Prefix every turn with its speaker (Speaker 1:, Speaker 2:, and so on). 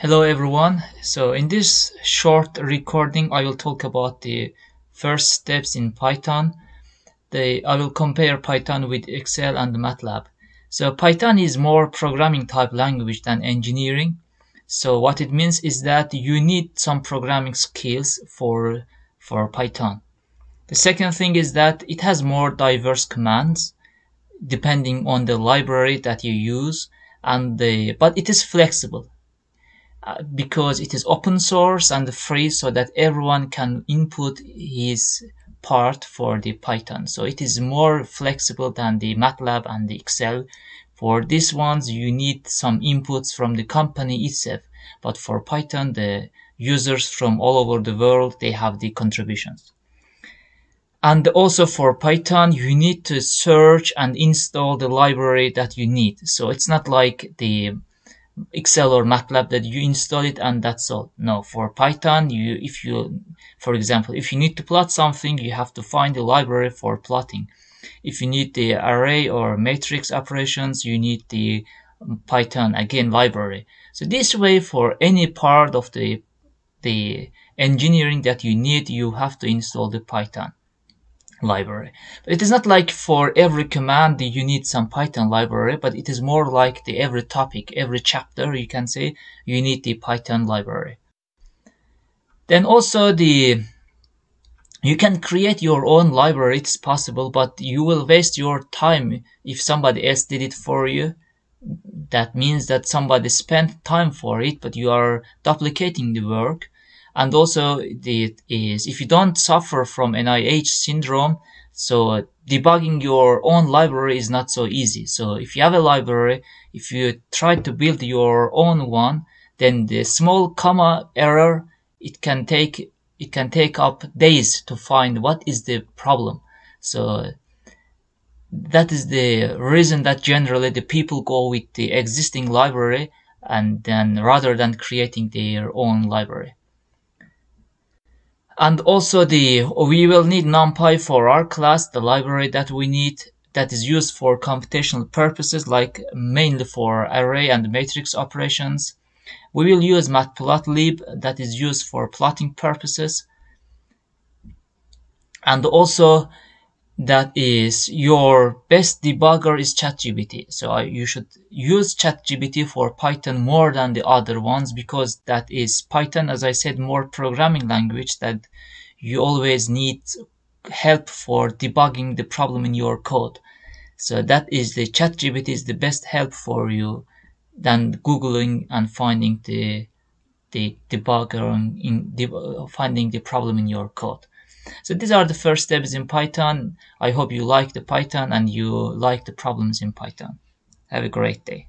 Speaker 1: Hello everyone. So in this short recording, I will talk about the first steps in Python. The, I will compare Python with Excel and MATLAB. So Python is more programming type language than engineering. So what it means is that you need some programming skills for, for Python. The second thing is that it has more diverse commands depending on the library that you use and the, but it is flexible uh, because it is open source and free so that everyone can input his part for the Python. So it is more flexible than the MATLAB and the Excel. For these ones, you need some inputs from the company itself. But for Python, the users from all over the world, they have the contributions. And also for Python, you need to search and install the library that you need. So it's not like the Excel or MATLAB that you install it and that's all. No, for Python, you if you, for example, if you need to plot something, you have to find the library for plotting. If you need the array or matrix operations, you need the Python again library. So this way, for any part of the the engineering that you need, you have to install the Python library. But it is not like for every command you need some Python library, but it is more like the every topic, every chapter you can say you need the Python library. Then also the you can create your own library, it's possible, but you will waste your time if somebody else did it for you. That means that somebody spent time for it, but you are duplicating the work and also the is if you don't suffer from NIH syndrome, so uh, debugging your own library is not so easy. So if you have a library, if you try to build your own one, then the small comma error it can take it can take up days to find what is the problem. So that is the reason that generally the people go with the existing library and then rather than creating their own library and also the we will need numpy for our class the library that we need that is used for computational purposes like mainly for array and matrix operations. We will use matplotlib that is used for plotting purposes. And also that is your best debugger is ChatGPT. So uh, you should use ChatGPT for Python more than the other ones because that is Python, as I said, more programming language that you always need help for debugging the problem in your code. So that is the ChatGPT is the best help for you than Googling and finding the the debugger in the, finding the problem in your code. So these are the first steps in Python. I hope you like the Python and you like the problems in Python. Have a great day.